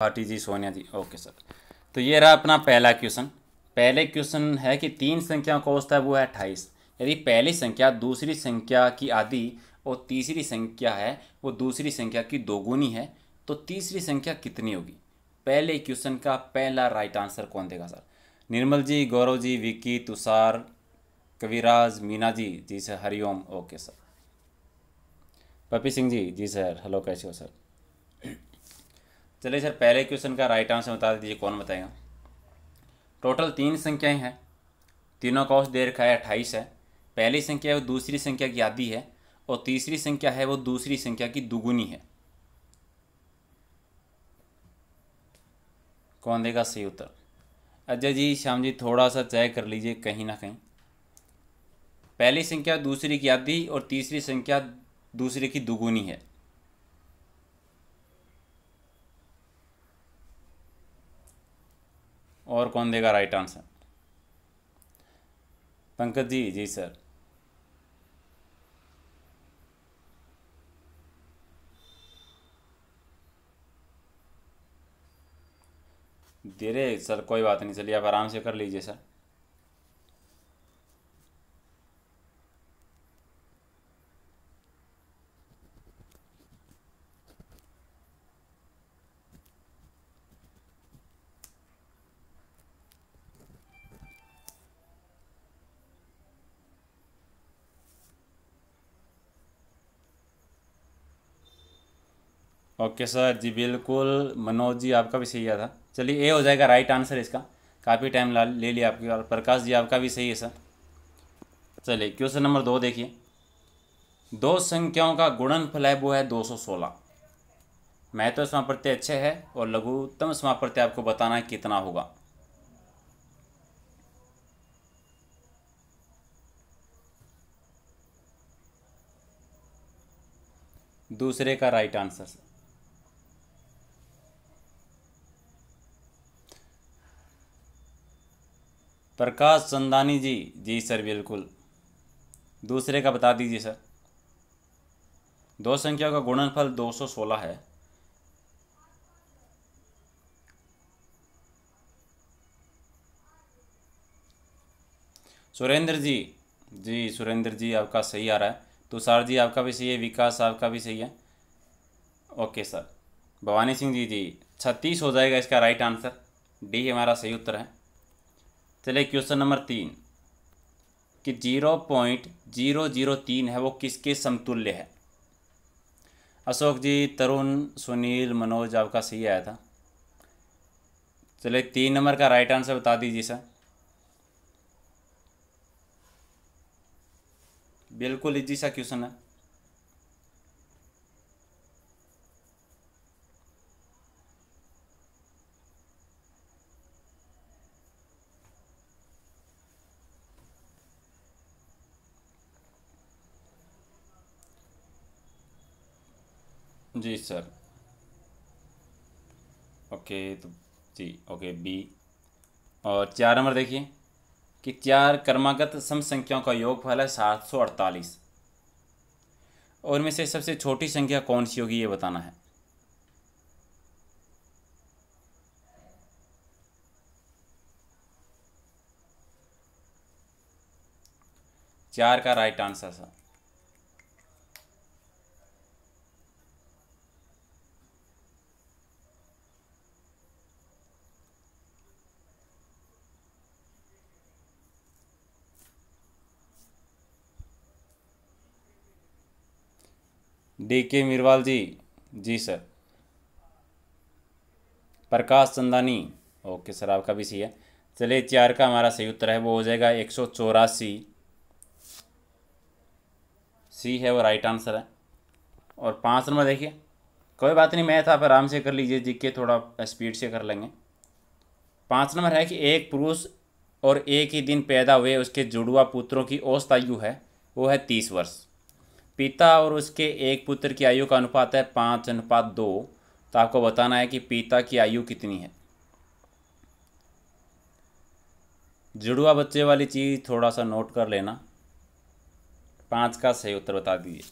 भाटी जी सोनिया जी। Okay sir. तो ये रहा अपना पहला क्वेश्चन पहले क्वेश्चन है कि तीन संख्या का औसत है? वो है अट्ठाईस। यदि पहली संख्या दूसरी संख्या की आदि और तीसरी संख्या है, वो दूसरी संख्या की दोगुनी है तो तीसरी संख्या कितनी होगी? पहले क्वेश्चन का पहला राइट आंसर कौन देगा सर? निर्मल जी, गौरव जी, विक्की, तुषार, कविराज, मीना जी। जी sir, Hariom. Okay sir. Pappi Singh ji. जी सर हेलो कैसे हो सर? चलिए सर, पहले क्वेश्चन का राइट आंसर बता दीजिए, कौन बताएगा? टोटल तीन संख्याएँ हैं। तीनों का औसत दे रखा है अट्ठाईस है। पहली संख्या है, वो दूसरी संख्या की आधी है और तीसरी संख्या है, वो दूसरी संख्या की दुगुनी है। कौन देगा सही उत्तर? अजय जी, श्याम जी थोड़ा सा चेक कर लीजिए, कहीं ना कहीं। पहली संख्या दूसरी की आधी और तीसरी संख्या दूसरे की दुगुनी है। और कौन देगा राइट आंसर पंकज जी जी सर धीरे सर कोई बात नहीं, चलिए आप आराम से कर लीजिए सर ओके सर, जी बिल्कुल। मनोज जी, आपका भी सही था। चलिए, ए हो जाएगा राइट आंसर इसका। काफ़ी टाइम ला, ले लिया आपकी और प्रकाश जी, आपका भी सही है सर। चलिए, क्वेश्चन नंबर दो देखिए। दो संख्याओं का गुणनफल है, वो है दो सौ सोलह। महत्व समाप्रत्यय अच्छे है और लघुत्तम समाप्रत्यय आपको बताना है कितना होगा। दूसरे का right answer sir. Prakash Chandani ji. जी सर, बिल्कुल। दूसरे का बता दीजिए सर। दो संख्या का गुणनफल 216 है। सुरेंद्र जी। जी, सुरेंद्र जी, आपका सही आ रहा है। तुषार जी, आपका भी सही है। विकास, आपका भी सही है। Okay sir. भवानी सिंह जी जी। छत्तीस हो जाएगा इसका राइट आंसर। डी, हमारा सही उत्तर है। चलिए क्वेश्चन नंबर तीन, कि ज़ीरो पॉइंट ज़ीरो ज़ीरो तीन है, वो किसके समतुल्य है? अशोक जी, तरुण, सुनील, मनोज, आपका सही आया था। चलिए तीन नंबर का राइट आंसर बता दीजिए सर। बिल्कुल इजी सा क्वेश्चन है। जी, सर। ओके तो जी, ओके, बी। और चार नंबर देखिए, कि चार कर्मागत सम संख्याओं का योगफल है सात सौ अड़तालीस। और में से सबसे छोटी संख्या कौन सी होगी, ये बताना है। चार का right answer, sir. D K Meerwal ji जी sir Prakash Chandani okay sir आपका भी सही है चलिए चार का हमारा सही उत्तर है वो हो जाएगा एक सौ चौरासी. सी है वो राइट आंसर है और पाँच नंबर देखिए। कोई बात नहीं, मैथ आप आराम से कर लीजिए जी के थोड़ा स्पीड से कर लेंगे। पाँच नंबर है कि एक पुरुष और एक ही दिन पैदा हुए, उसके जुड़वा पुत्रों की औसत आयु है, वो है तीस वर्ष। पिता और उसके एक पुत्र की आयु का अनुपात है पाँच अनुपात दो। तो आपको बताना है कि पिता की आयु कितनी है। जुड़वा बच्चे वाली चीज़ थोड़ा सा नोट कर लेना। पाँच का सही उत्तर बता दीजिए।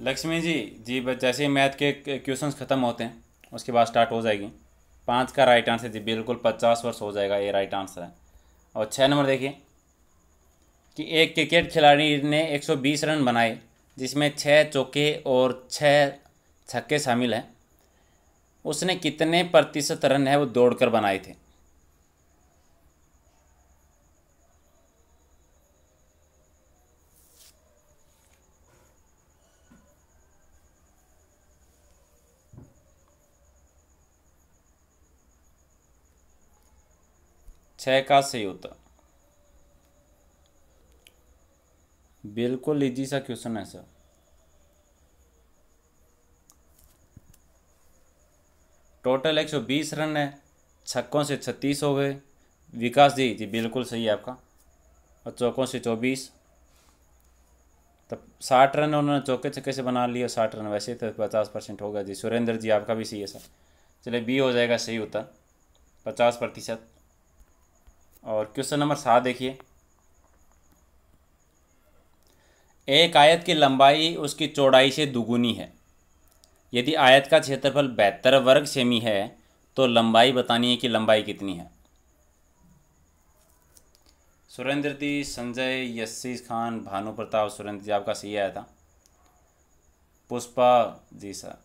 लक्ष्मी जी जी, बस जैसे ही मैथ के क्वेश्चंस ख़त्म होते हैं, उसके बाद स्टार्ट हो जाएगी। पाँच का राइट आंसर जी, बिल्कुल पचास वर्ष हो जाएगा ये राइट आंसर है और छः नंबर देखिए, कि एक क्रिकेट खिलाड़ी ने 120 रन बनाए, जिसमें छः चौके और छः छक्के शामिल हैं। उसने कितने प्रतिशत रन है वो दौड़कर बनाए थे? छः का सही उत्तर बिल्कुल इजी सा क्वेश्चन है सर टोटल एक सौ बीस रन है, छक्कों से छत्तीस हो गए। विकास जी जी, बिल्कुल सही है आपका। और चौकों से चौबीस। तब साठ रन उन्होंने चौके छक्के से बना लिए, साठ रन। वैसे तो पचास परसेंट होगा जी। सुरेंद्र जी, आपका भी सही है सर चलिए बी हो जाएगा, सही उत्तर पचास प्रतिशत। और क्वेश्चन नंबर सात देखिए। एक आयत की लंबाई उसकी चौड़ाई से दुगुनी है। यदि आयत का क्षेत्रफल बहत्तर वर्ग सेमी है तो लंबाई बतानी है कि लंबाई कितनी है। सुरेंद्र जी संजय, यस्सी खान, भानु प्रताप सुरेंद्र जी, आपका सही आया था। पुष्पा, जी सर।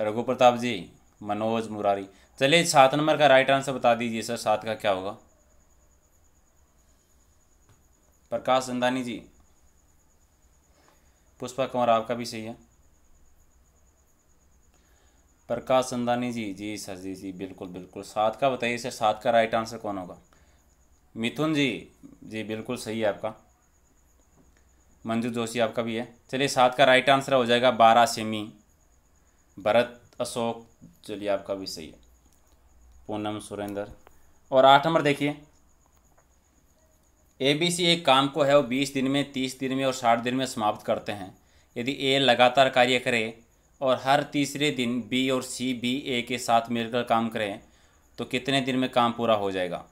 रघु प्रताप जी, मनोज मुरारी। चलिए सात नंबर का राइट आंसर बता दीजिए सर, सात का क्या होगा? प्रकाश चंदानी जी। पुष्पा कुमार, आपका भी सही है। प्रकाश चंदानी जी जी सर, जी जी, बिल्कुल बिल्कुल। सात का बताइए सर, सात का राइट आंसर कौन होगा? मिथुन जी जी, बिल्कुल सही है आपका। मंजू जोशी, आपका भी है। चलिए, सात का राइट आंसर हो जाएगा, बारह सेमी। भरत अशोक, चलिए, आपका भी सही है। पूनम सुरेंद्र। और आठ नंबर देखिए। ए बी सी एक काम को है, वो बीस दिन में, तीस दिन में और साठ दिन में समाप्त करते हैं। यदि ए लगातार कार्य करे और हर तीसरे दिन बी और सी बी ए के साथ मिलकर काम करें तो कितने दिन में काम पूरा हो जाएगा?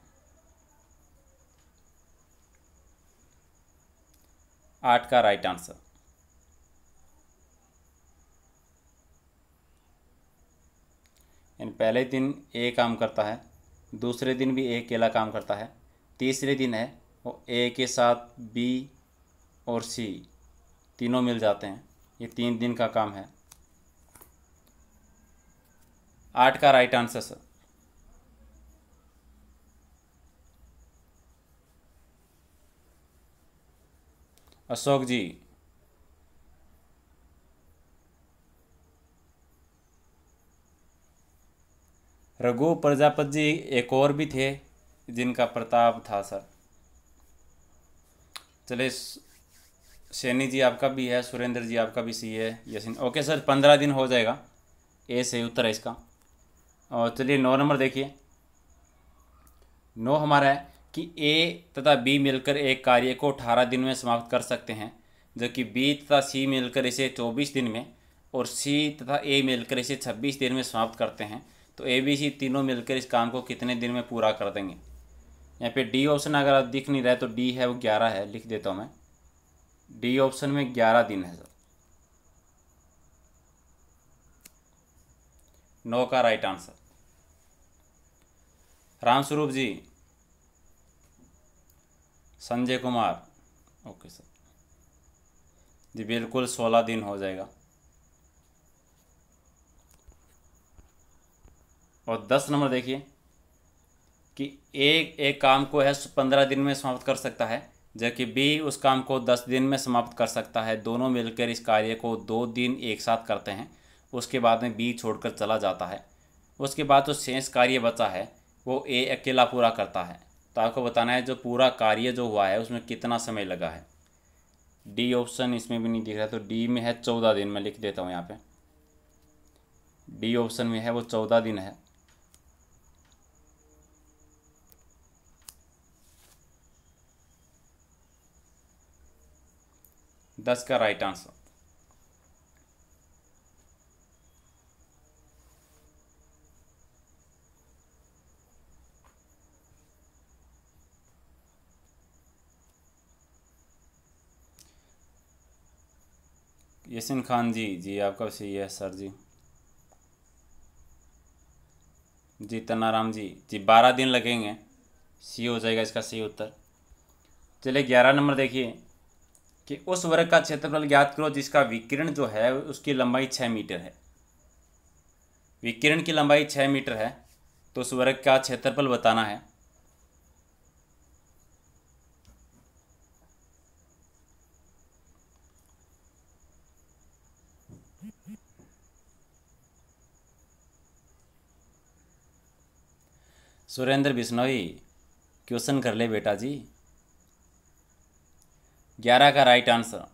आठ का राइट आंसर पहले दिन ए काम करता है, दूसरे दिन भी ए अकेला काम करता है, तीसरे दिन है ए के साथ बी और सी तीनों मिल जाते हैं। ये तीन दिन का काम है। आठ का right answer sir Ashok ji. Raghu Prajapati ji एक और भी थे जिनका प्रताप था सर चलिए, सैनी जी आपका भी है, सुरेंद्र जी आपका भी सी है यसिन। ओके सर, पंद्रह दिन हो जाएगा। ए से उत्तर है इसका। और चलिए, नौ नंबर देखिए। नौ हमारा है कि ए तथा बी मिलकर एक कार्य को अठारह दिन में समाप्त कर सकते हैं, जबकि बी तथा सी मिलकर इसे चौबीस दिन में और सी तथा ए मिलकर इसे छब्बीस दिन में समाप्त करते हैं। तो ए, बी, सी तीनों मिलकर इस काम को कितने दिन में पूरा कर देंगे? यहाँ पे डी ऑप्शन अगर आप दिख नहीं रहा है तो डी है वो ग्यारह है, लिख देता हूँ मैं। डी ऑप्शन में ग्यारह दिन है सर। नौ का right answer Ramswaroop ji. Sanjay Kumar. Okay sir. जी बिल्कुल सोलह दिन हो जाएगा। और दस नंबर देखिए। कि एक एक काम को है पंद्रह दिन में समाप्त कर सकता है, जबकि बी उस काम को दस दिन में समाप्त कर सकता है। दोनों मिलकर इस कार्य को दो दिन एक साथ करते हैं, उसके बाद में बी छोड़कर चला जाता है। उसके बाद जो तो शेष कार्य बचा है, वो ए अकेला पूरा करता है। तो आपको बताना है जो पूरा कार्य जो हुआ है, उसमें कितना समय लगा है। डी ऑप्शन इसमें भी नहीं दिख रहा तो डी में है चौदह दिन, मैं लिख देता हूँ यहाँ पे। डी ऑप्शन में है वो चौदह दिन है। दस का राइट आंसर यसिन खान जी जी आपका सही है सर जी? जी तनाराम जी जी बारह दिन लगेंगे। सी हो जाएगा इसका सही उत्तर। चलिए ग्यारह नंबर देखिए। कि उस वर्ग का क्षेत्रफल ज्ञात करो जिसका विकिरण जो है, उसकी लंबाई छः मीटर है। विकिरण की लंबाई छः मीटर है तो उस वर्ग का क्षेत्रफल बताना है। सुरेंद्र बिश्नोई, क्वेश्चन कर ले बेटा जी। ग्यारह का राइट आंसर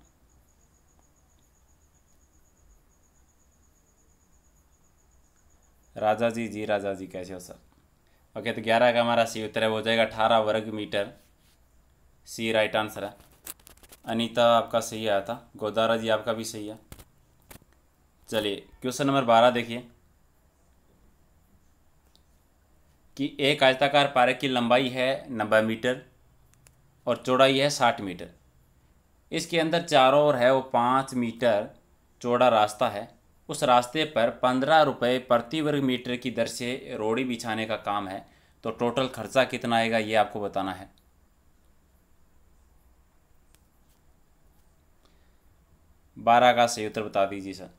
राजा जी जी राजा जी कैसे हो सर? ओके तो ग्यारह का हमारा सी उत्तर है, वो हो जाएगा अठारह वर्ग मीटर. सी राइट आंसर है. अनीता, आपका सही आया था. गोदारा जी, आपका भी सही है. चलिए क्वेश्चन नंबर बारह देखिए. कि एक आयताकार पार्क की लंबाई है नब्बे मीटर और चौड़ाई है साठ मीटर. इसके अंदर चारों ओर है वो पाँच मीटर चौड़ा रास्ता है। उस रास्ते पर पंद्रह रुपये प्रति वर्ग मीटर की दर से रोड़ी बिछाने का काम है। तो टोटल खर्चा कितना आएगा, ये आपको बताना है। बारह का सही उत्तर बता दीजिए सर।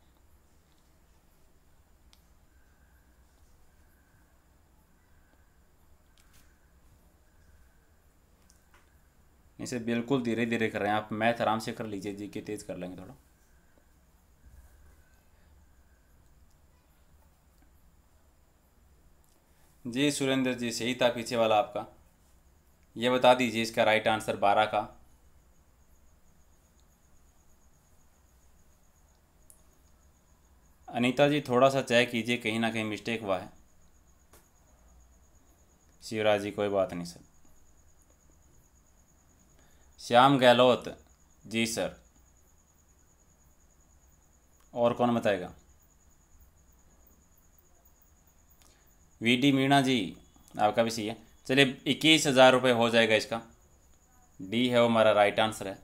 इसे बिल्कुल धीरे धीरे कर रहे हैं। आप मैथ आराम से कर लीजिए, जी के तेज़ कर लेंगे थोड़ा। जी, सुरेंद्र जी, सही था पीछे वाला आपका। ये बता दीजिए इसका राइट आंसर बारह का। अनीता जी, थोड़ा सा चेक कीजिए, कहीं ना कहीं मिस्टेक हुआ है। शिवराज जी, कोई बात नहीं सर श्याम गहलोत। जी सर। और कौन बताएगा? वी डी मीणा जी, आपका भी सही है। चलिए, इक्कीस हज़ार रुपये हो जाएगा इसका। डी है वो हमारा राइट आंसर है।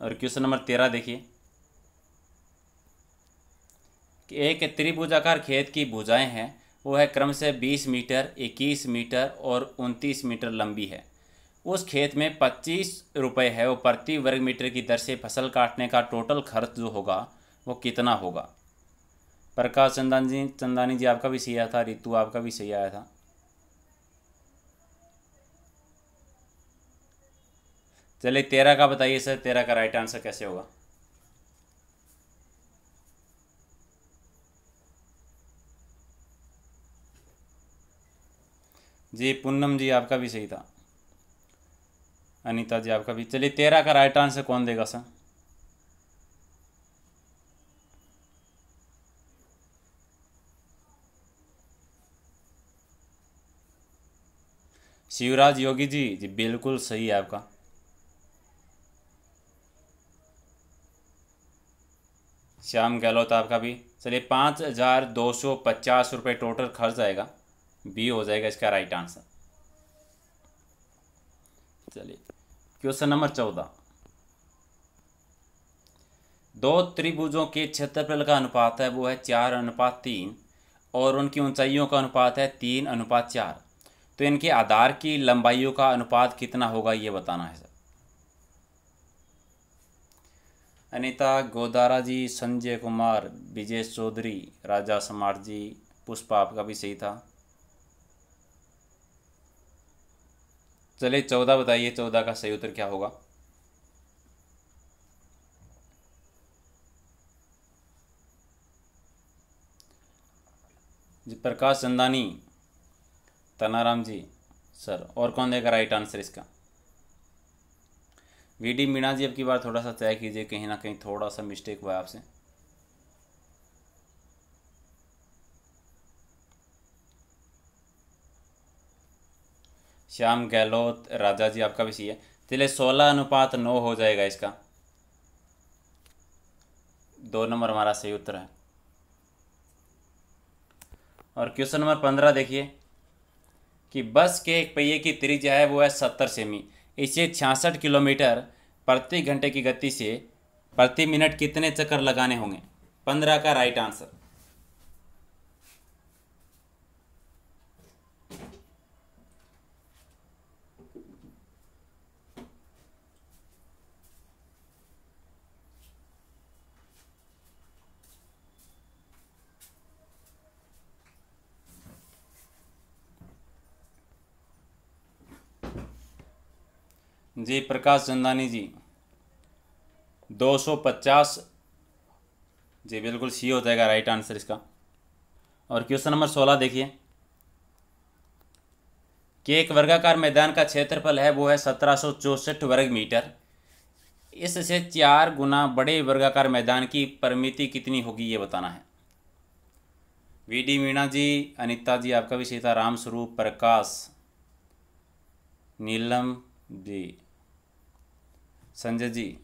और क्वेश्चन नंबर तेरह देखिए। कि एक त्रिभुजाकार खेत की भुजाएँ हैं। वो है क्रम से बीस मीटर, इक्कीस मीटर और उनतीस मीटर लंबी है। उस खेत में पच्चीस रुपये है वो प्रति वर्ग मीटर की दर से फ़सल काटने का टोटल खर्च जो होगा, वो कितना होगा? प्रकाश चंदानी जी चंदानी जी, आपका भी सही आया था, रितु आपका भी सही आया था। चलिए, तेरह का बताइए सर, तेरह का राइट आंसर कैसे होगा? जी, पूनम जी, आपका भी सही था। अनीता जी, आपका भी। चलिए तेरह का राइट आंसर कौन देगा सर? शिवराज योगी जी जी बिल्कुल सही है आपका। श्याम गहलोत आपका भी। चलिए, पाँच हज़ार दो सौ पचास रुपये टोटल खर्च आएगा। बी हो जाएगा इसका राइट आंसर चलिए। क्वेश्चन नंबर चौदह। दो त्रिभुजों के क्षेत्रफल का अनुपात है, वो है चार अनुपात तीन, और उनकी ऊंचाइयों का अनुपात है तीन अनुपात चार। तो इनके आधार की लंबाइयों का अनुपात कितना होगा, ये बताना है, सर। अनिता गोदारा जी, संजय कुमार, विजय चौधरी, राजा समार जी, पुष्पा आपका भी सही था। चलिए, चौदह बताइए, चौदह का सही उत्तर क्या होगा? जी, प्रकाश चंदानी, तनाराम जी, सर, और कौन देगा राइट आंसर इसका? वी डी मीणा जी, अब की बार थोड़ा सा तय कीजिए, कहीं ना कहीं थोड़ा सा मिस्टेक हुआ आपसे। श्याम गहलोत, राजा जी आपका भी सही है। चलिए सोलह अनुपात नौ हो जाएगा इसका। दो नंबर हमारा सही उत्तर है। और क्वेश्चन नंबर पंद्रह देखिए कि बस के एक पहिए की त्रिज्या है, वो है सत्तर सेमी। इसे छियासठ किलोमीटर प्रति घंटे की गति से प्रति मिनट कितने चक्कर लगाने होंगे? पंद्रह का राइट आंसर। जी, प्रकाश चंदानी जी। दो सौ पचास। जी, बिल्कुल सी हो जाएगा राइट आंसर इसका। और क्वेश्चन नंबर सोलह देखिए। कि एक वर्गाकार मैदान का क्षेत्रफल है, वो है सत्रह वर्ग मीटर। इससे चार गुना बड़े वर्गाकार मैदान की परिमिति कितनी होगी, ये बताना है। वी डी मीणा जी, अनिता जी, आपका भी सीता राम स्वरूप, प्रकाश। नीलम जी। Sanjay ji,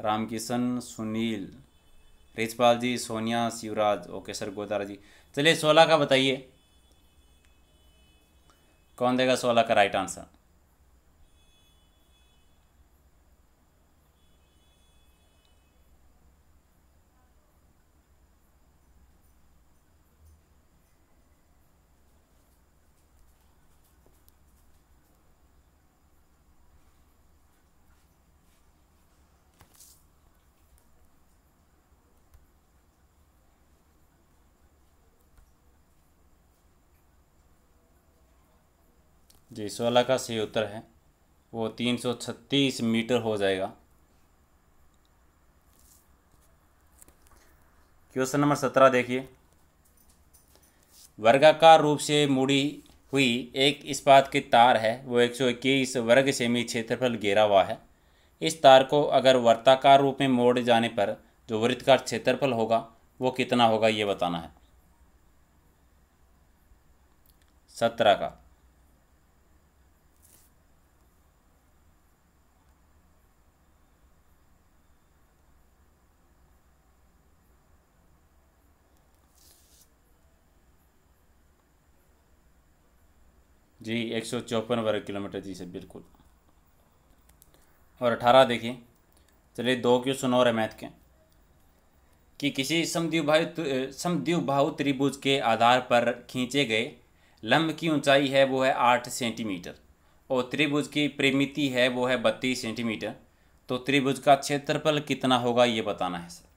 Ramkishan, Sunil Rijpal ji, Sonia, Shivraj, okay sir, Godara ji. चलिए सोलह का बताइए। कौन देगा सोलह का राइट आंसर जी सोलह का सही उत्तर है, वो तीन सौ छत्तीस मीटर हो जाएगा। क्वेश्चन नंबर सत्रह देखिए। वर्गाकार रूप से मुड़ी हुई एक इस्पात की तार है, वो एक सौ इक्कीस वर्ग सेमी क्षेत्रफल घेरा हुआ है। इस तार को अगर वर्ताकार रूप में मोड़ जाने पर जो वृत्तकार क्षेत्रफल होगा, वो कितना होगा, ये बताना है। सत्रह का। जी, एक सौ चौपन वर्ग किलोमीटर, जी से बिल्कुल। और अठारह देखिए, चलिए दो क्वेश्चन और है मैथ के। कि किसी समद्विभाव समद्विभाव त्रिभुज के आधार पर खींचे गए लंब की ऊंचाई है, वो है आठ सेंटीमीटर। और त्रिभुज की परिमिति है, वो है बत्तीस सेंटीमीटर। तो त्रिभुज का क्षेत्रफल कितना होगा, ये बताना है, सर।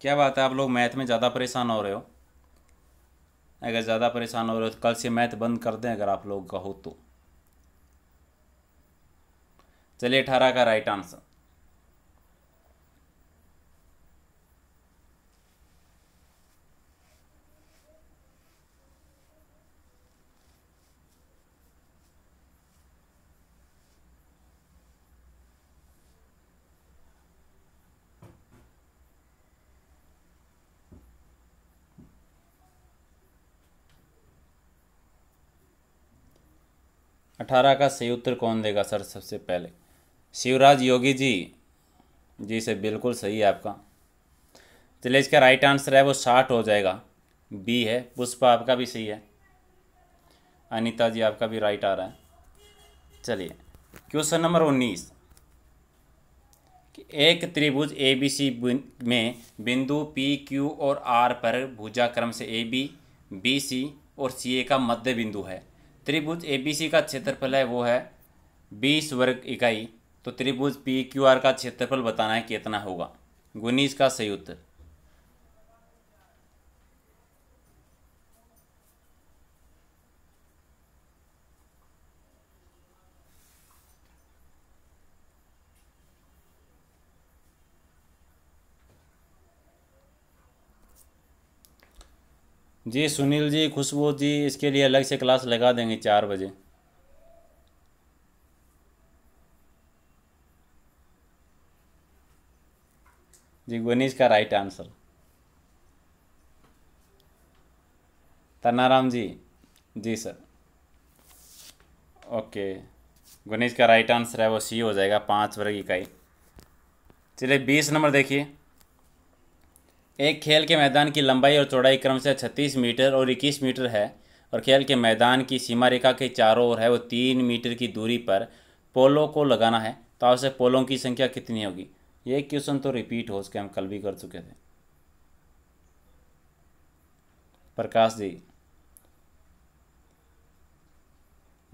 क्या बात है? आप लोग मैथ में ज़्यादा परेशान हो रहे हो? अगर ज़्यादा परेशान हो रहे हो तो कल से मैथ बंद कर दें अगर आप लोग कहो तो। चलिए, अठारह का राइट आंसर। अठारह का सही उत्तर कौन देगा सर सबसे पहले? शिवराज योगी जी। जी सर, बिल्कुल सही है आपका। चलिए इसका राइट आंसर है, वो साठ हो जाएगा। बी है, पुष्पा आपका भी सही है। अनिता जी, आपका भी राइट आ रहा है। चलिए क्वेश्चन नंबर उन्नीस। एक त्रिभुज ए बी सी में बिंदु पी क्यू और आर पर भुजा क्रम से ए बी बी सी और सी ए का मध्य बिंदु है। त्रिभुज ए बी सी का क्षेत्रफल है वो है बीस वर्ग इकाई। तो त्रिभुज पी क्यू आर का क्षेत्रफल बताना है कितना होगा। गुनीस का सही उत्तर। जी, सुनील जी, खुशबू जी, इसके लिए अलग से क्लास लगा देंगे चार बजे। जी, गणेश का राइट आंसर तन्नाराम जी जी सर ओके गणेश का राइट आंसर है, वो सी हो जाएगा, पाँच वर्ग इकाई। चलिए, बीस नंबर देखिए। एक खेल के मैदान की लंबाई और चौड़ाई क्रम से छत्तीस मीटर और इक्कीस मीटर है और खेल के मैदान की सीमा रेखा के चारों ओर है, वो तीन मीटर की दूरी पर पोलों को लगाना है। तो आपसे पोलों की संख्या कितनी होगी? ये क्वेश्चन तो रिपीट हो सके हम कल भी कर चुके थे। प्रकाश जी,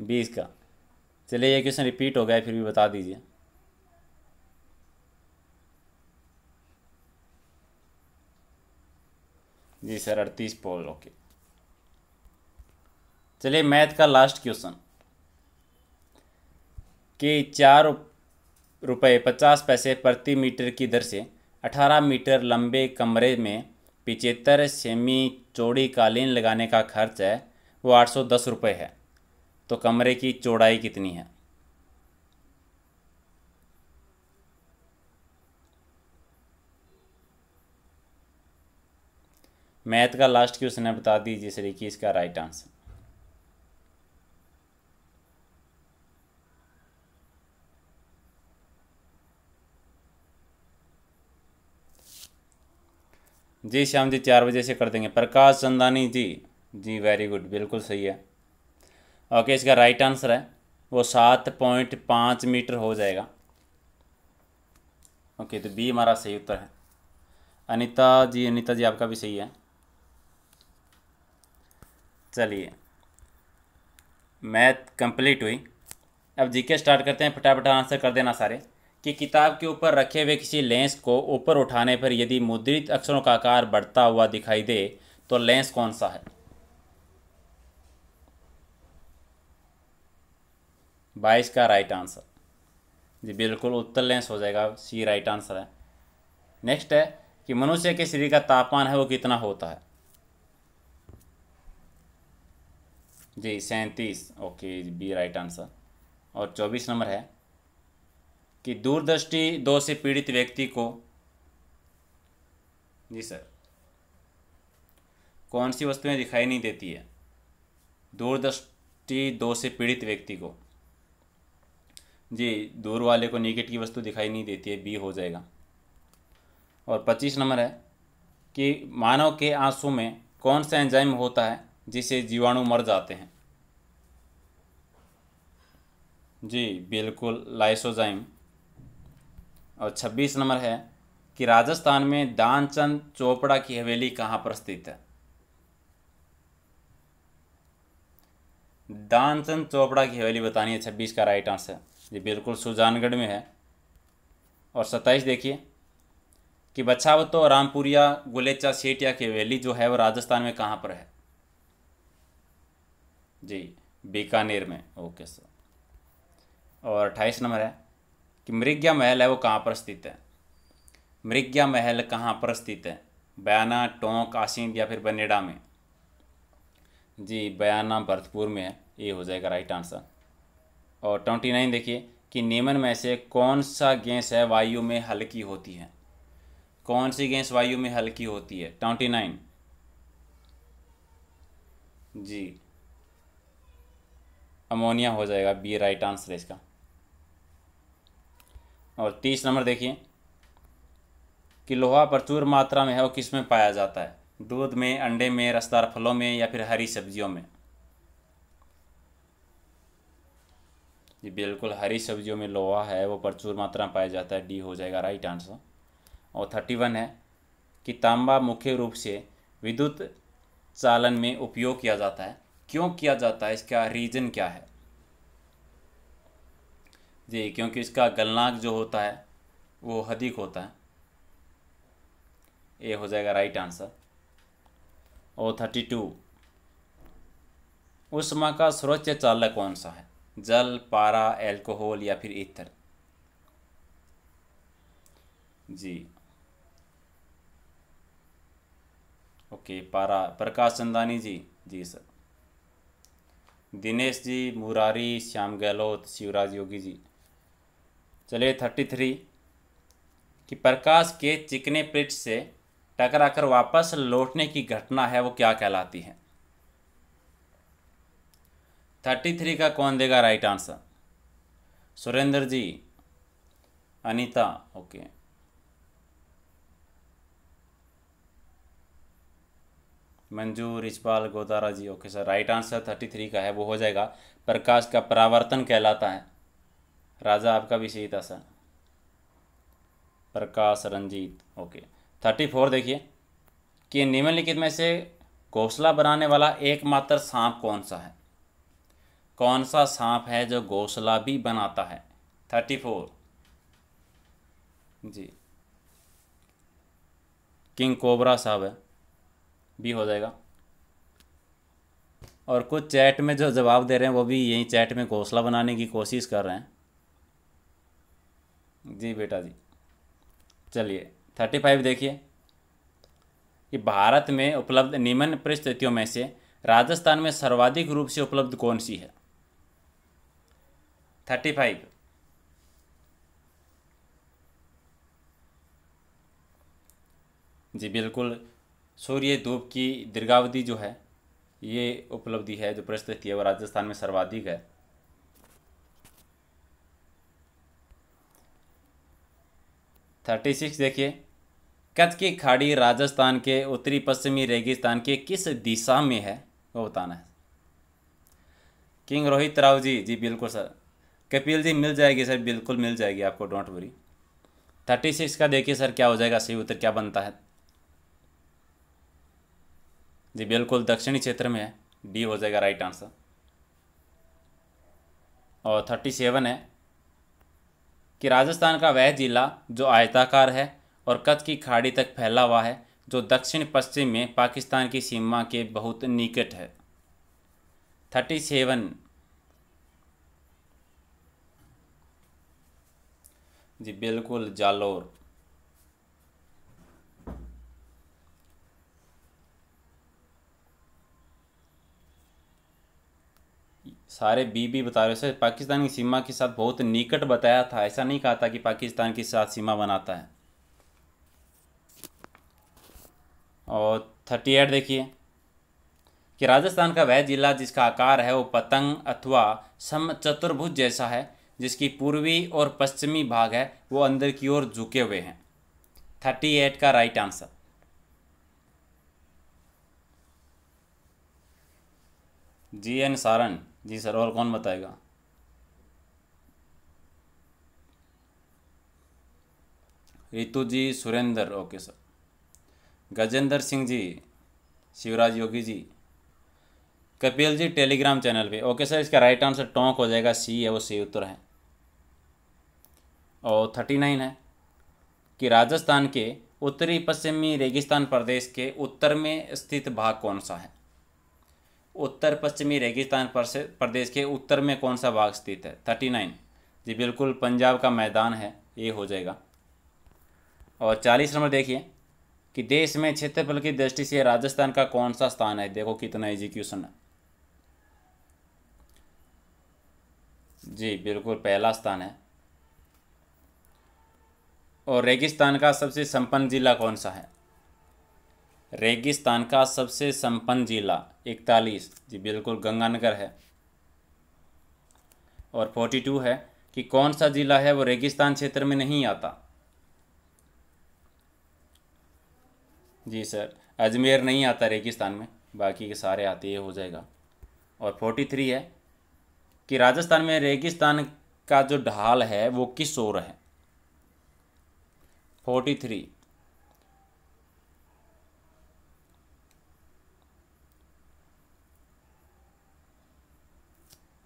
बीस का। चलिए, ये क्वेश्चन रिपीट हो गया फिर भी बता दीजिए। जी सर, अड़तीस पोल, ओके। चलिए, मैथ का लास्ट क्वेश्चन कि चार रुपये पचास पैसे प्रति मीटर की दर से अठारह मीटर लंबे कमरे में पिचहत्तर सेमी चौड़ी कालीन लगाने का खर्च है, वो आठ सौ दस रुपये है। तो कमरे की चौड़ाई कितनी है? मैथ का लास्ट क्वेश्चन है, बता दीजिए सर, कि इसका राइट आंसर जी शाम जी, चार बजे से कर देंगे। प्रकाश चंदानी जी जी वेरी गुड बिल्कुल सही है। ओके इसका राइट आंसर है। वो सात पॉइंट पाँच मीटर हो जाएगा। ओके तो बी हमारा सही उत्तर है। अनीता जी अनीता जी, आपका भी सही है। चलिए। मैथ कंप्लीट हुई। अब जीके स्टार्ट करते हैं, फटाफट आंसर कर देना सारे। कि किताब के ऊपर रखे हुए किसी लेंस को ऊपर उठाने पर यदि मुद्रित अक्षरों का आकार बढ़ता हुआ दिखाई दे तो लेंस कौन सा है? बाईस का राइट आंसर जी, बिल्कुल उत्तर लेंस हो जाएगा सी राइट आंसर है। नेक्स्ट है कि मनुष्य के शरीर का तापमान है वो कितना होता है? जी, सैंतीस। ओके बी राइट आंसर और चौबीस नंबर है कि दूरदृष्टि दो से पीड़ित व्यक्ति को, जी सर, कौन सी वस्तुएँ दिखाई नहीं देती है? दूरदृष्टि दो से पीड़ित व्यक्ति को। जी, दूर वाले को निकट की वस्तु दिखाई नहीं देती है बी हो जाएगा। और पच्चीस नंबर है कि मानव के आँसू में कौन सा एंजाइम होता है? जिसे जीवाणु मर जाते हैं। जी, बिल्कुल, लाइसोजाइम। और छब्बीस नंबर है कि राजस्थान में दानचंद चोपड़ा की हवेली कहाँ पर स्थित है? दानचंद चोपड़ा की हवेली बतानी है, छब्बीस का राइट आंसर ये बिल्कुल सुजानगढ़ में है। और सत्ताईस देखिए कि बछावतो और रामपुरिया गुलेचा सेठिया की हवेली जो है वो राजस्थान में कहाँ पर है? जी, बीकानेर में। Okay, sir. और अट्ठाईस नंबर है कि मृग्या महल है, वो कहाँ पर स्थित है? मृग्या महल कहाँ पर स्थित है? बयाना, टोंक आसीन या फिर बनेडा में? जी, बयाना भरतपुर में है। ये हो जाएगा राइट आंसर और ट्वेंटी नाइन देखिए कि निम्न में से कौन सा गैस है, वायु में हल्की होती है? कौन सी गैस वायु में हल्की होती है? ट्वेंटी नाइन जी। अमोनिया हो जाएगा बी राइट आंसर है इसका। और तीस नंबर देखिए, कि लोहा प्रचुर मात्रा में है वो किसमें पाया जाता है? दूध में, अंडे में, रसदार फलों में या फिर हरी सब्जियों में? जी, बिल्कुल हरी सब्जियों में लोहा है, वो प्रचुर मात्रा में पाया जाता है। डी हो जाएगा राइट आंसर और थर्टी वन है, कि तांबा मुख्य रूप से विद्युत चालन में उपयोग किया जाता है। क्यों किया जाता है? इसका रीज़न क्या है? जी, क्योंकि इसका गलनाक जो होता है, वो अधिक होता है। ए हो जाएगा राइट आंसर और थर्टी टू उष्मा का सर्वोच्च चालक कौन सा है? जल, पारा एल्कोहल या फिर ईथर जी। ओके पारा, प्रकाश चंदानी जी। जी सर दिनेश जी, मुरारी, श्याम गहलोत, शिवराज योगी जी। चलिए थर्टी थ्री कि प्रकाश के चिकने पृष्ठ से टकराकर वापस लौटने की घटना है, वो क्या कहलाती है? थर्टी थ्री का कौन देगा right answer Surendra ji, Anita okay Manju Richpal Godara ji. Okay sir right answer thirty three का है, वो हो जाएगा। प्रकाश का परावर्तन कहलाता है। राजा आपका भी सही था sir Prakash Ranjeet. Okay thirty four देखिए। कि निम्नलिखित में से घोंसला बनाने वाला एकमात्र सांप कौन सा है? कौन सा सांप है जो घोंसला भी बनाता है? थर्टी फोर जी। किंग कोबरा साहब है। भी हो जाएगा। और कुछ चैट में जो जवाब दे रहे हैं, वो भी यही चैट में घोसला बनाने की कोशिश कर रहे हैं। जी बेटा जी। चलिए थर्टी फाइव देखिए। कि भारत में उपलब्ध निम्न परिस्थितियों में से राजस्थान में सर्वाधिक रूप से उपलब्ध कौन सी है? थर्टी फाइव जी बिल्कुल सूर्य धूप की दीर्घावधि जो है, ये उपलब्धि है, जो परिस्थिति है, वो राजस्थान में सर्वाधिक है। थर्टी सिक्स देखिए, कच्छ की खाड़ी राजस्थान के उत्तरी पश्चिमी रेगिस्तान के किस दिशा में है, वो बताना है। किंग रोहित राव जी जी बिल्कुल सर। कपिल जी, मिल जाएगी सर, बिल्कुल मिल जाएगी आपको, डोंट वरी। थर्टी सिक्स का देखिए सर, क्या हो जाएगा, सही उत्तर क्या बनता है? जी, बिल्कुल दक्षिणी क्षेत्र में है। डी हो जाएगा राइट आंसर और थर्टी सेवन है कि राजस्थान का वह जिला जो आयताकार है और कच्छ की खाड़ी तक फैला हुआ है, जो दक्षिण पश्चिम में पाकिस्तान की सीमा के बहुत निकट है। थर्टी सेवन जी, बिल्कुल जालोर। सारे बी बी बता रहे हो। पाकिस्तान की सीमा के साथ बहुत निकट बताया था। ऐसा नहीं कहा था कि पाकिस्तान के साथ सीमा बनाता है। और थर्टी एट देखिए कि राजस्थान का वह जिला जिसका आकार है, वो पतंग अथवा सम चतुर्भुज जैसा है, जिसकी पूर्वी और पश्चिमी भाग है, वो अंदर की ओर झुके हुए हैं। थर्टी एट का right answer G N Saran ji sir, और कौन बताएगा? Ritu ji, Surendra, okay sir. Gajendra Singh ji, Shivraj Yogi ji. Kapil ji, Telegram channel पे। ओके सर, इसका राइट आंसर टोंक हो जाएगा सी है, वो सी उत्तर है। और थर्टी नाइन है कि राजस्थान के उत्तरी पश्चिमी रेगिस्तान प्रदेश के उत्तर में स्थित भाग कौन सा है? उत्तर पश्चिमी रेगिस्तान प्रदेश के उत्तर में कौन सा भाग स्थित है? Thirty nine. जी बिल्कुल, पंजाब का मैदान है, ये हो जाएगा। और चालीस नंबर देखिए, कि देश में क्षेत्रफल की दृष्टि से राजस्थान का कौन सा स्थान है? देखो कितना एजुकेशन है। जी बिल्कुल, पहला स्थान है। और रेगिस्तान का सबसे संपन्न जिला कौन सा है? रेगिस्तान का सबसे संपन्न जिला, इकतालीस। जी, बिल्कुल गंगानगर है। और फोर्टी टू है कि कौन सा जिला है वो रेगिस्तान क्षेत्र में नहीं आता? जी, सर, अजमेर नहीं आता रेगिस्तान में। बाकी के सारे आते ये हो जाएगा। और फोर्टी थ्री है कि राजस्थान में रेगिस्तान का जो ढाल है वो किस ओर है? फोर्टी थ्री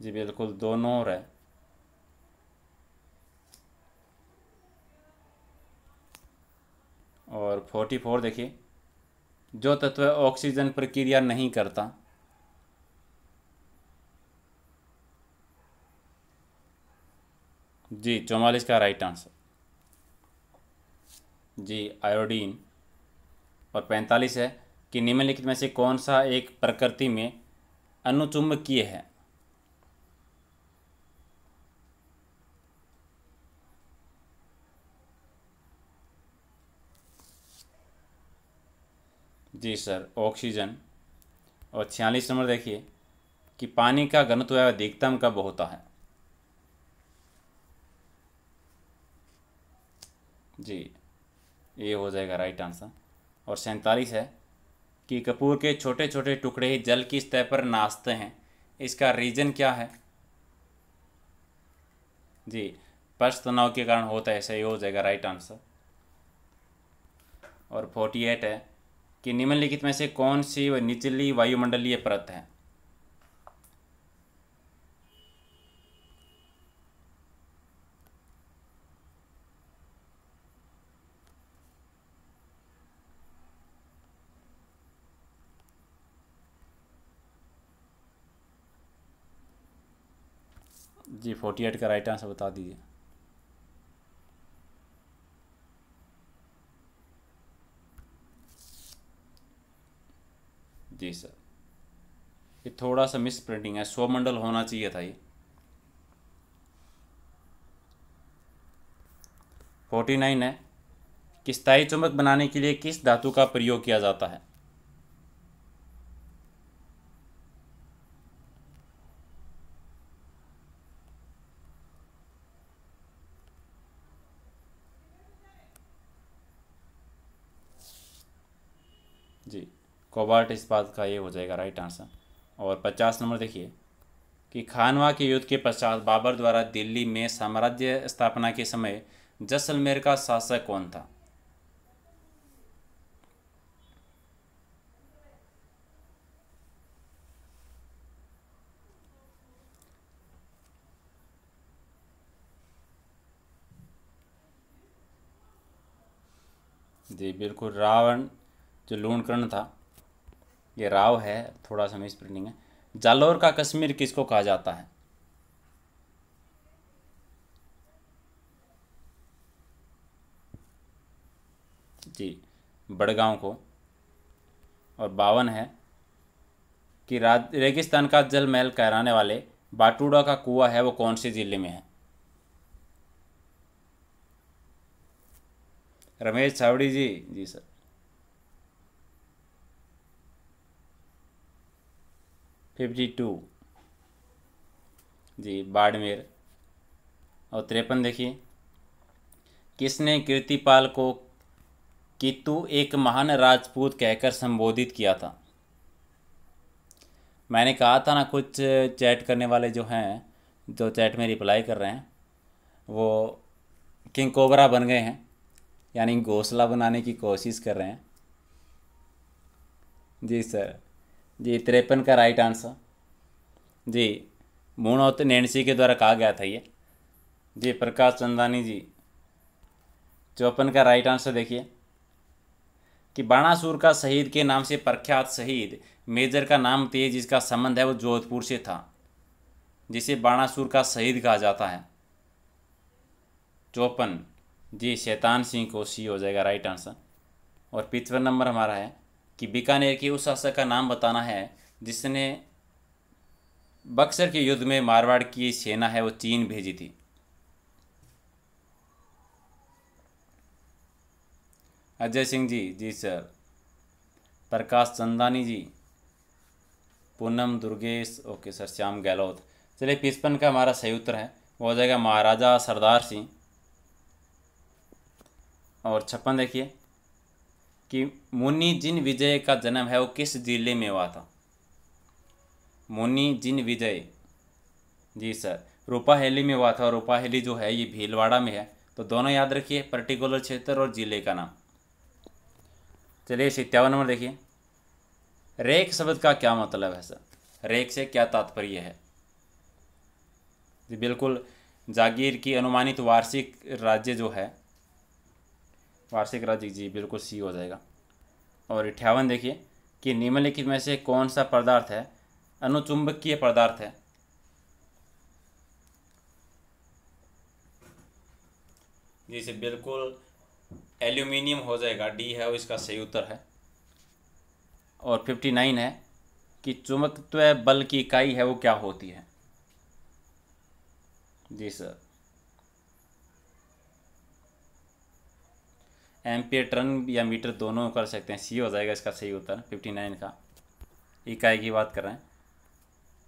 जी बिल्कुल, दोनों और है। और फोर्टी फोर देखिए, जो तत्व ऑक्सीजन प्रक्रिया नहीं करता, जी चौवालीस का राइट आंसर। जी आयोडीन, और पैंतालीस है कि निम्नलिखित में से कौन सा एक प्रकृति में अनुचुंबकीय है? जी सर ऑक्सीजन और छियालीस नंबर देखिए, कि पानी का घनत्व अधिकतम कब होता है? जी, ये हो जाएगा राइट आंसर और सैंतालीस है, कि कपूर के छोटे छोटे टुकड़े ही जल की सतह पर नाचते हैं। इसका रीजन क्या है? जी पश्च तनाव के कारण होता है सही हो जाएगा राइट आंसर और फोर्टी एट है कि निम्नलिखित में से कौन सी निचली वायुमंडलीय परत है? जी फोर्टी एट का राइट आंसर बता दीजिए। जी सर ये थोड़ा सा मिस प्रिंटिंग है सौ मंडल होना चाहिए था ये। फोर्टी नाइन है कि स्थायी चुंबक बनाने के लिए किस धातु का प्रयोग किया जाता है जी कोबाल्ट इस्पात का ये हो जाएगा राइट आंसर और पचास नंबर देखिए, कि खानवा के युद्ध के पश्चात बाबर द्वारा दिल्ली में साम्राज्य स्थापना के समय जैसलमेर का शासक कौन था? जी, बिल्कुल रावण जो लूणकर्ण था ये राव है, थोड़ा सा मिस प्रिंटिंग है। जालौर का कश्मीर किसको कहा जाता है? जी, बड़गांव को। और बावन है कि रेगिस्तान का जल महल कहराने वाले बाटूड़ा का कुआ है, वो कौन से ज़िले में है? रमेश छावड़ी जी जी सर। Fifty two. जी, बाड़मेर। और तिरपन देखिए। किसने कीर्तिपाल को कितु एक महान राजपूत कहकर संबोधित किया था? मैंने कहा था ना, कुछ चैट करने वाले जो हैं, जो चैट में रिप्लाई कर रहे हैं, वो किंग कोबरा बन गए हैं, यानी घोसला बनाने की कोशिश कर रहे हैं। जी सर। जी, तिरपन का राइट आंसर जी मूणौत नैणसी के द्वारा कहा गया था ये। जी, प्रकाश चंदानी जी, चौपन का राइट आंसर देखिए। कि बाणासुर का शहीद के नाम से प्रख्यात शहीद, मेजर का नाम तेज, जिसका संबंध है वो जोधपुर से था, जिसे बाणासुर का शहीद कहा जाता है। चौपन। जी, शैतान सिंह को सी हो जाएगा राइट आंसर और पिछवन नंबर हमारा है कि बीकानेर के उस शासक का नाम बताना है, जिसने बक्सर के युद्ध में मारवाड़ की सेना है, वो चीन भेजी थी। अजय सिंह जी जी sir. Prakash Chandani ji. Poonam Durgesh, okay sir, Shyam Gehlot. चलिए पिछपन का हमारा सही उत्तर है। वो हो जाएगा महाराजा सरदार सिंह। और छप्पन देखिए। कि मुनि जिन विजय का जन्म है, वो किस ज़िले में हुआ था? मुनि जिन विजय। जी सर, रूपाहेली में हुआ था और रूपाहेली जो है, ये भीलवाड़ा में है। तो दोनों याद रखिए, पर्टिकुलर क्षेत्र और ज़िले का नाम। चलिए सत्यावन नंबर देखिए। रेख शब्द का क्या मतलब है, सर? रेख से क्या तात्पर्य है? जी, बिल्कुल जागीर की अनुमानित वार्षिक राज्य जो है वार्षिक राज्य जी, बिल्कुल सी हो जाएगा। और अठावन देखिए कि निम्नलिखित में से कौन सा पदार्थ है? अनुचुंबकीय पदार्थ है। जिसे बिल्कुल एल्यूमिनियम हो जाएगा। डी है वो इसका सही उत्तर है। और फिफ्टी नाइन है कि चुंबकत्व बल की इकाई है वो क्या होती है? जी, सर। एम्पियर टर्न या मीटर दोनों कर सकते हैं। सी हो जाएगा इसका सही उत्तर फिफ्टी नाइन का। इकाई की बात कर रहे हैं।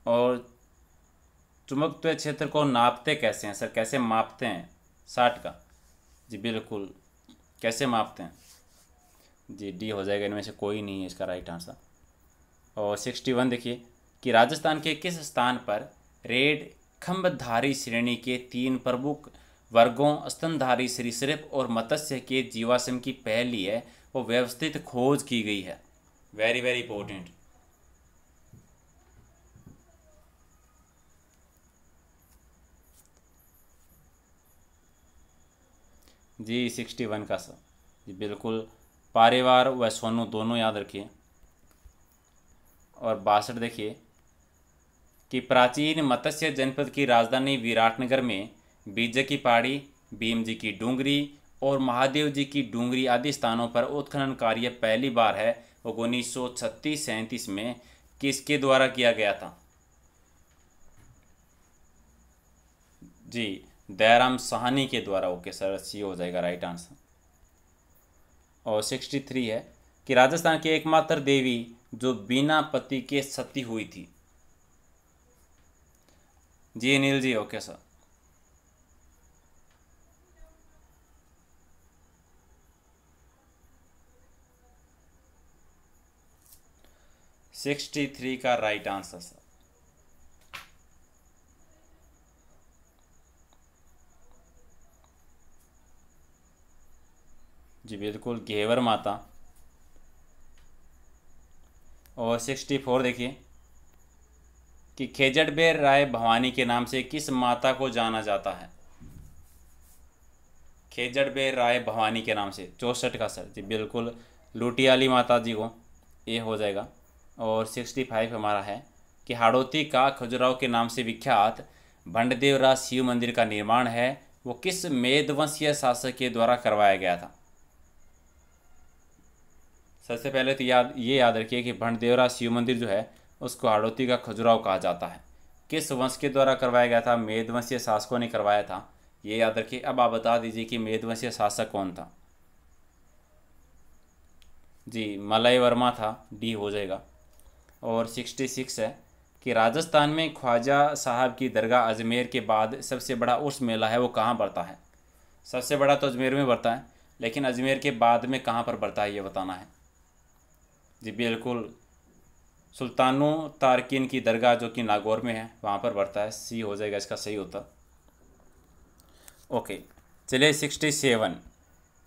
और चुंबकत्व क्षेत्र को नापते कैसे हैं? सर, कैसे मापते हैं? साठ का। जी, बिल्कुल। कैसे मापते हैं? जी डी हो जाएगा। इनमें से कोई नहीं है इसका राइट आंसर और सिक्सटी वन देखिए, कि राजस्थान के किस स्थान पर रेड खम्भधारी श्रेणी के तीन प्रमुख वर्गों, स्तनधारी सरीसृप और मत्स्य के जीवाश्म की पहली है, वो व्यवस्थित खोज की गई है। वेरी वेरी इंपॉर्टेंट जी सिक्सटी वन का सर। जी, बिल्कुल। पारिवार व सोनू दोनों याद रखिए। और बासठ देखिए कि प्राचीन मत्स्य जनपद की राजधानी विराटनगर में बीजे की पहाड़ी भीम जी की डूंगरी और महादेव जी की डूंगरी आदि स्थानों पर उत्खनन कार्य पहली बार है वो उन्नीस सौ छत्तीस सैंतीस में किसके द्वारा किया गया था? जी, दयाराम साहनी के द्वारा। ओके, सर सी हो जाएगा राइट आंसर और सिक्सटी थ्री है कि राजस्थान की एकमात्र देवी जो बिना पति के सती हुई थी। जी, Anil ji, okay, sir. Sixty three का राइट आंसर सर जी, बिल्कुल घेवर माता। और सिक्सटी फोर देखिए, कि खेजड़बेर राय भवानी के नाम से किस माता को जाना जाता है? खेजड़बेर राय भवानी के नाम से, चौसठ का सर जी, बिल्कुल लुटियाली माता जी को ये हो जाएगा। और सिक्सटी फाइव हमारा है कि हाड़ौती का खजुराहो के नाम से विख्यात भंडदेवरा शिव मंदिर का निर्माण है, वो किस मेदवंशीय शासक के द्वारा करवाया गया था? सबसे पहले तो याद, ये याद रखिए कि भंडदेवरा शिव मंदिर जो है, उसको हाड़ौती का खजुराहो कहा जाता है। किस वंश के द्वारा करवाया गया था? मेदवंशीय शासकों ने करवाया था। ये याद रखिए, अब आप बता दीजिए कि मेदवंशीय शासक कौन था? जी, मलय वर्मा था, डी हो जाएगा। और सिक्सटी सिक्स है कि राजस्थान में ख्वाजा साहब की दरगाह अजमेर के बाद सबसे बड़ा उर्स मेला है, वो कहाँ पड़ता है? सबसे बड़ा तो अजमेर में पड़ता है, लेकिन अजमेर के बाद में कहाँ पर पड़ता है ये बताना है। जी, बिल्कुल। सुल्तानो तारकिन की दरगाह जो कि नागौर में है, वहाँ पर बढ़ता है। सी हो जाएगा इसका सही होता ओके, चलिए सिक्सटी सेवन।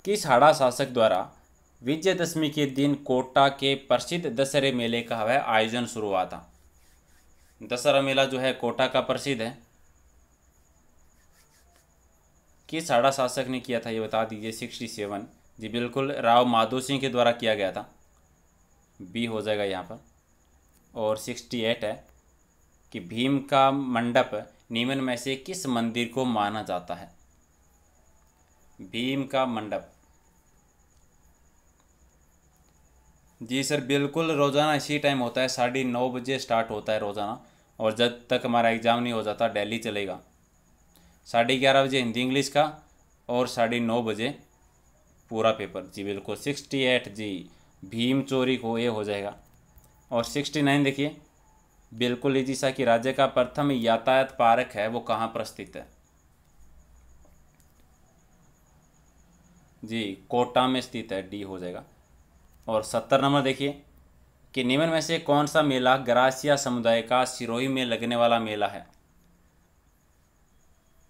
किस हाड़ा शासक द्वारा विजयदशमी के दिन कोटा के प्रसिद्ध दशहरे मेले का वह आयोजन शुरू हुआ था दशहरा मेला जो है कोटा का प्रसिद्ध है। किस हाड़ा शासक ने किया था ये बता दीजिए, सिक्सटी सेवन। जी बिल्कुल, राव माधो सिंह के द्वारा किया गया था। बी हो जाएगा यहाँ पर। और सिक्सटी एट है कि भीम का मंडप निम्न में से किस मंदिर को माना जाता है? भीम का मंडप। जी सर, बिल्कुल रोज़ाना इसी टाइम होता है, साढ़े नौ बजे स्टार्ट होता है रोज़ाना, और जब तक हमारा एग्ज़ाम नहीं हो जाता डेली चलेगा। साढ़े ग्यारह बजे हिंदी इंग्लिश का, और साढ़े नौ बजे पूरा पेपर जी बिल्कुल सिक्सटी एट जी। भीम चोरी को ये हो जाएगा। और सिक्सटी नाइन देखिए, बिल्कुल इजी सा कि राज्य का प्रथम यातायात पार्क है, वो कहाँ पर स्थित है? जी, कोटा में स्थित है डी हो जाएगा। और सत्तर नंबर देखिए, कि निम्न में से कौन सा मेला ग्रासिया समुदाय का सिरोही में लगने वाला मेला है?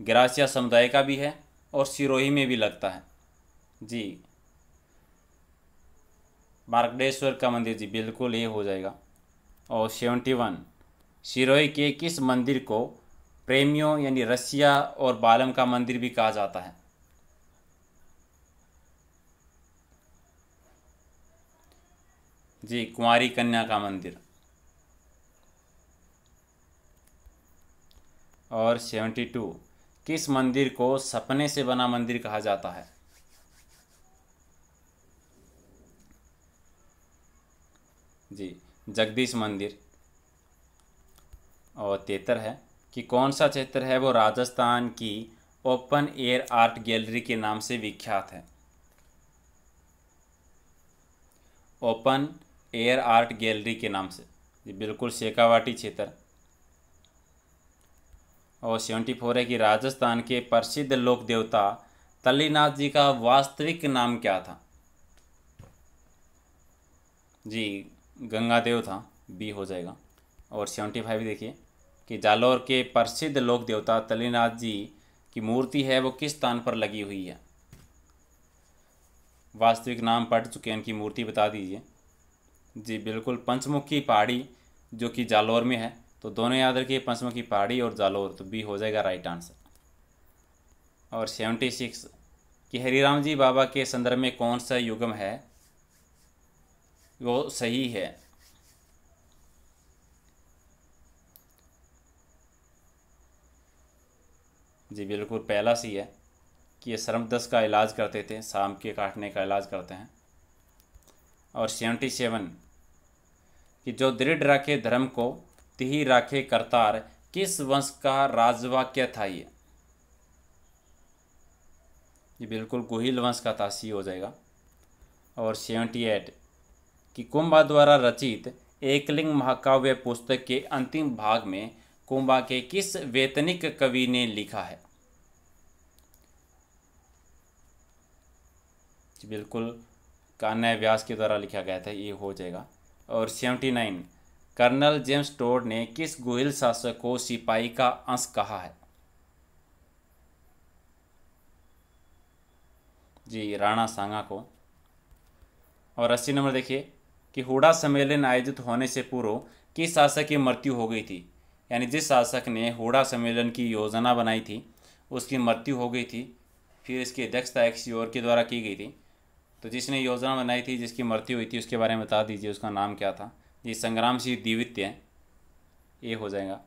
ग्रासिया समुदाय का भी है और सिरोही में भी लगता है। जी। मार्कडेश्वर का मंदिर, जी, बिल्कुल ये हो जाएगा। और सेवेंटी वन सिरोही के किस मंदिर को प्रेमियों, यानी रसिया और बालम का मंदिर भी कहा जाता है? जी, कुंवारी कन्या का मंदिर। और सेवेंटी टू, किस मंदिर को सपने से बना मंदिर कहा जाता है? जी, जगदीश मंदिर। और तेतर है कि कौन सा क्षेत्र है? वो राजस्थान की ओपन एयर आर्ट गैलरी के नाम से विख्यात है। ओपन एयर आर्ट गैलरी के नाम से। जी बिल्कुल शेखावाटी क्षेत्र और सेवेंटी फोर है कि राजस्थान के प्रसिद्ध लोक देवता तल्लीनाथ जी का वास्तविक नाम क्या था? जी, गंगादेव था, बी हो जाएगा। और सेवेंटी फाइव देखिए कि जालौर के प्रसिद्ध लोक देवता तलीनाथ जी की मूर्ति है, वो किस स्थान पर लगी हुई है? वास्तविक नाम पढ़ चुके हैं इनकी मूर्ति बता दीजिए। जी, बिल्कुल। पंचमुखी पहाड़ी, जो कि जालौर में है तो दोनों याद रखिए, पंचमुखी पहाड़ी और जालौर तो बी हो जाएगा राइट आंसर और सेवेंटी सिक्स कि हरिराम जी बाबा के संदर्भ में कौन सा युगम है? वो सही है। जी, बिल्कुल, पहला सी है, कि ये शर्मदस का इलाज करते थे, शाम के काटने का इलाज करते हैं। और सेवेंटी सेवन कि जो दृढ़ रखे धर्म को, तिही राखे करतार, किस वंश का राजवाक्य था ये? ये बिल्कुल गुहिल वंश का तासी हो जाएगा। और सेवेंटी एट, कि कुंभा द्वारा रचित एकलिंग महाकाव्य पुस्तक के अंतिम भाग में कुंभा के किस वेतनिक कवि ने लिखा है? बिल्कुल कान्य व्यास के द्वारा लिखा गया था, ये हो जाएगा। और seventy nine. Colonel James Tod ने किस गोहिल शासक को सिपाही का अंश कहा है? जी, राणा सांगा को। और अस्सी नंबर देखिए, कि हुडा सम्मेलन आयोजित होने से पूर्व किस शासक की मृत्यु हो गई थी? यानी जिस शासक ने हुडा सम्मेलन की योजना बनाई थी, उसकी मृत्यु हो गई थी, फिर इसकी अध्यक्षता एक और के द्वारा की गई थी। तो जिसने योजना बनाई थी, जिसकी मृत्यु हुई थी, उसके बारे में बता दीजिए, उसका नाम क्या था? जी, संग्राम सिंह दिवित्य ये हो जाएगा।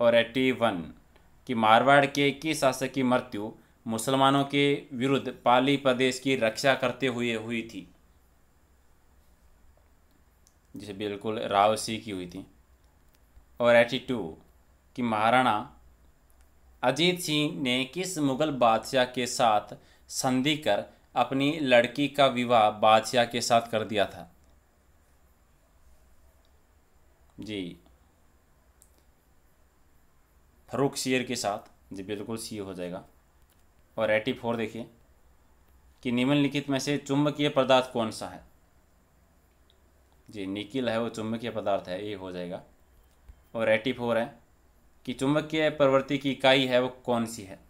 और एट्टी वन कि मारवाड़ के किस शासक की मृत्यु मुसलमानों के विरुद्ध पाली प्रदेश की रक्षा करते हुए हुई थी। जिसे बिल्कुल राव सिंह की हुई थी। और एटी टू कि महाराणा अजीत सिंह ने किस मुगल बादशाह के साथ संधि कर अपनी लड़की का विवाह बादशाह के साथ कर दिया था। जी। फरूख शेर के साथ। जी, बिल्कुल सी हो जाएगा। और एटी फोर देखिए, कि निम्नलिखित में से चुंबकीय पदार्थ कौन सा है? जी, निकिल है, वो चुंबकीय पदार्थ है, ये हो जाएगा। और एटी फोर है, कि चुंबकीय प्रवृत्ति की इकाई है, वो कौन सी है?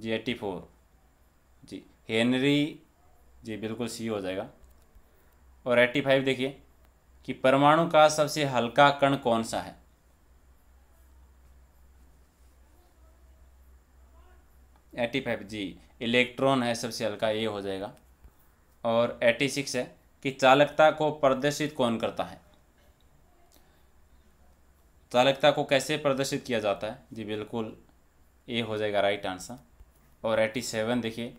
जी एट्टी फोर जी हेनरी जी, बिल्कुल सी हो जाएगा। और एट्टी फाइव देखिए, कि परमाणु का सबसे हल्का कण कौन सा है? एट्टी फाइव जी, इलेक्ट्रॉन है सबसे हल्का, ये हो जाएगा। और एट्टी सिक्स है, कि चालकता को प्रदर्शित कौन करता है? चालकता को कैसे प्रदर्शित किया जाता है? जी, बिल्कुल, ये हो जाएगा राइट आंसर और एटी सेवन देखिए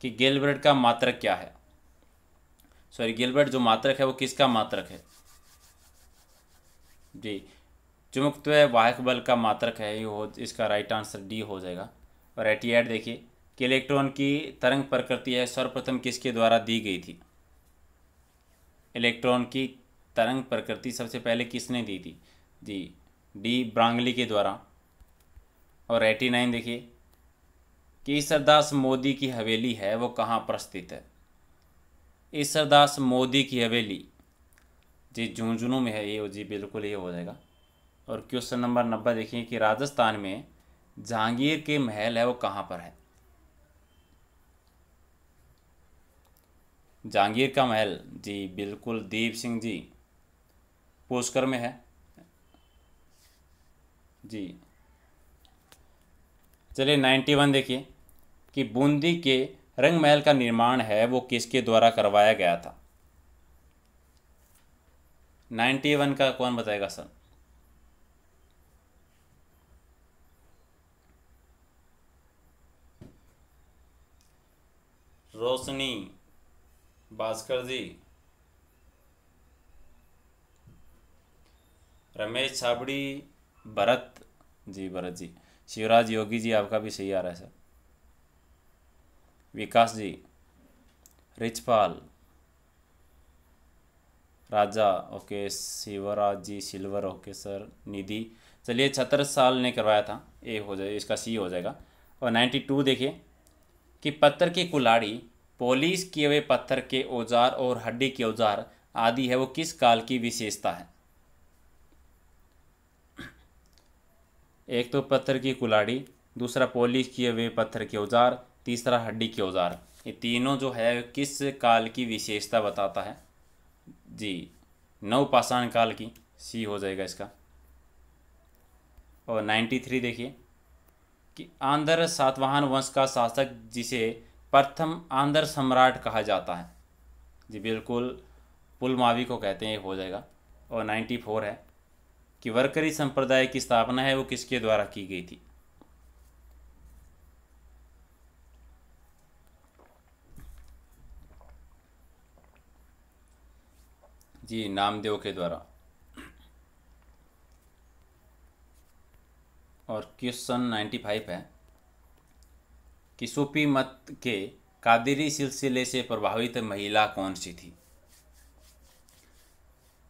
कि गेलबर्ट का मात्रक क्या है। सॉरी गेलबर्ट जो मात्रक है वो किसका मात्रक है? जी चुमुक्त वाहक बल का मात्रक है, ये हो, इसका राइट आंसर डी हो जाएगा। और एटी एट देखिए कि इलेक्ट्रॉन की तरंग प्रकृति है, सर्वप्रथम किसके द्वारा दी गई थी? इलेक्ट्रॉन की तरंग प्रकृति सबसे पहले किसने दी थी? जी, डी ब्रांगली के द्वारा। और एटी नाइन देखिए ईश्वरदास मोदी की हवेली है, वो कहाँ पर स्थित है? ईश्वरदास मोदी की हवेली। जी, झुंझुनू में है ये जी, बिल्कुल ये हो जाएगा। और क्वेश्चन नंबर नब्बे देखिए कि राजस्थान में जहांगीर के महल है, वो कहाँ पर है? जहांगीर का महल, जी, बिल्कुल दीप सिंह जी, पुष्कर में है। जी। चलिए नाइन्टी वन देखिए। कि बूंदी के रंग महल का निर्माण है, वो किसके द्वारा करवाया गया था? नाइन्टी वन का कौन बताएगा सर? रोशनी भास्कर जी। रमेश छाबड़ी, भरत। जी भरत जी। शिवराज योगी जी, आपका भी सही आ रहा है, sir. Vikas ji, Richpal, Raja, okay, Shivraj ji, silver, okay, sir, Nidhi. चलिए छतर साल ने करवाया था। ए हो जाए, इसका सी हो जाएगा। और नाइन्टी टू देखिए, कि पत्थर की कुलाड़ी पोलिस किए हुए पत्थर के औज़ार और हड्डी के औज़ार आदि है, वो किस काल की विशेषता है? एक तो पत्थर की कुलाड़ी दूसरा पॉलिश किए हुए पत्थर के औज़ार तीसरा हड्डी के औज़ार। ये तीनों जो है, किस काल की विशेषता बताता है? जी नवपाषाण काल की, सी हो जाएगा इसका। और नाइन्टी थ्री देखिए, कि आंध्र सातवाहन वंश का शासक, जिसे प्रथम आंध्र सम्राट कहा जाता है। जी, बिल्कुल पुलमावी को कहते हैं हो जाएगा। और नाइन्टी फोर है, कि वर्करी संप्रदाय की स्थापना है, वो किसके द्वारा की गई थी? जी, नामदेव के द्वारा। और क्वेश्चन नाइन्टी फाइव है कि सूफी मत के कादिरी सिलसिले से प्रभावित महिला कौन सी थी?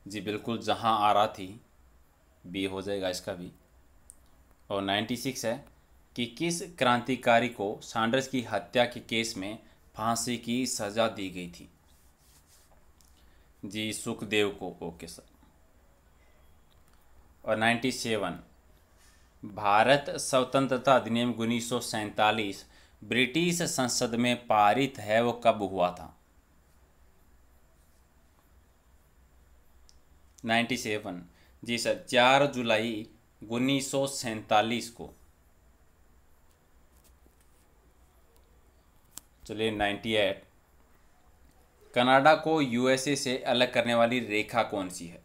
जी, बिल्कुल जहाँ आ रहा थी, बी हो जाएगा इसका भी। और नाइन्टी सिक्स है कि किस क्रांतिकारी को सांडर्स की हत्या के केस में फांसी की सज़ा दी गई थी? जी, सुखदेव को ओके सर और नाइन्टी सेवन, भारत स्वतंत्रता अधिनियम उन्नीस सौ सैंतालीस, ब्रिटिश संसद में पारित है, वो कब हुआ था? नाइन्टी सेवन, जी सर, चार जुलाई उन्नीस सौ सैंतालीस को। चलिए नाइन्टी एट कनाडा को यूएसए से अलग करने वाली रेखा कौन सी है?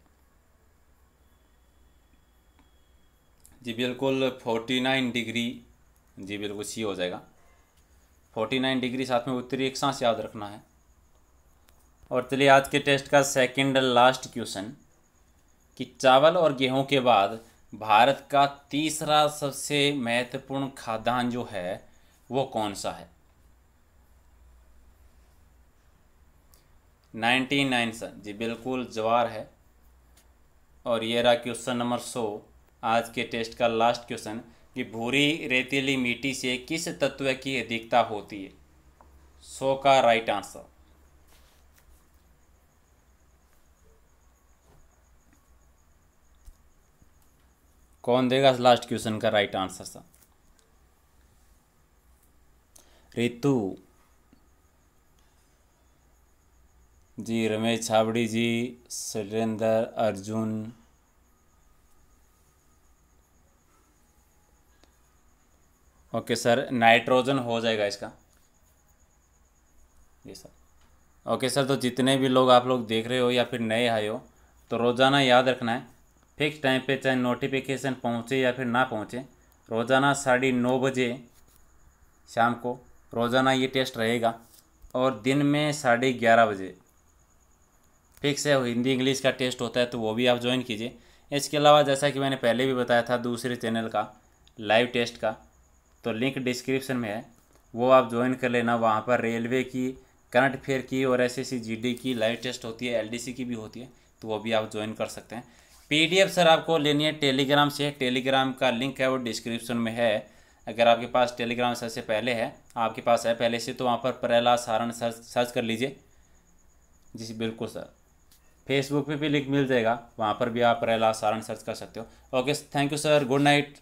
जी बिल्कुल, फोर्टी नाइन डिग्री, जी बिल्कुल सी हो जाएगा। फोर्टी नाइन डिग्री साथ में उत्तरी एक सांस याद रखना है। और चलिए आज के टेस्ट का सेकंड लास्ट क्वेश्चन, कि चावल और गेहूँ के बाद भारत का तीसरा सबसे महत्वपूर्ण खाद्यान्न जो है, वो कौन सा है? Ninety nine sir. जी बिल्कुल जवार है। और ये रहा क्वेश्चन नंबर सौ। आज के टेस्ट का लास्ट क्वेश्चन कि भूरी रेतीली मिट्टी से किस तत्व की अधिकता होती है? सो का राइट आंसर कौन देगा लास्ट क्वेश्चन का right answer sir? Ritu ji, Ramesh Chhabri ji Surendra Arjun. Okay sir, nitrogen हो जाएगा इसका। जी सर। ओके सर तो जितने भी लोग आप लोग देख रहे हो या फिर नए आए हो तो रोज़ाना याद रखना है, फिक्स टाइम पे चाहे नोटिफिकेशन पहुँचे या फिर ना पहुँचे, रोज़ाना साढ़े नौ बजे शाम को रोज़ाना ये टेस्ट रहेगा और दिन में साढ़े ग्यारह बजे। फिक्स है हिंदी इंग्लिश का टेस्ट होता है तो वो भी आप ज्वाइन कीजिए। इसके अलावा जैसा कि मैंने पहले भी बताया था दूसरे चैनल का लाइव टेस्ट का तो लिंक डिस्क्रिप्शन में है। वो आप ज्वाइन कर लेना। वहाँ पर रेलवे की करंट अफेयर की और एस एस की लाइव टेस्ट होती है एलडीसी की भी होती है तो वो भी आप ज्वाइन कर सकते हैं। पीडीएफ सर आपको लेनी है टेलीग्राम से। टेलीग्राम का लिंक है, वो डिस्क्रिप्शन में है। अगर आपके पास टेलीग्राम सर से पहले है, आपके पास है पहले से तो वहाँ पर प्रहलाद सारण सर्च सर्च कर लीजिए। जी, बिल्कुल सर। फेसबुक पे भी लिंक मिल जाएगा। वहाँ पर भी आप रैला सारण सर्च कर सकते हो। Okay thank you sir good night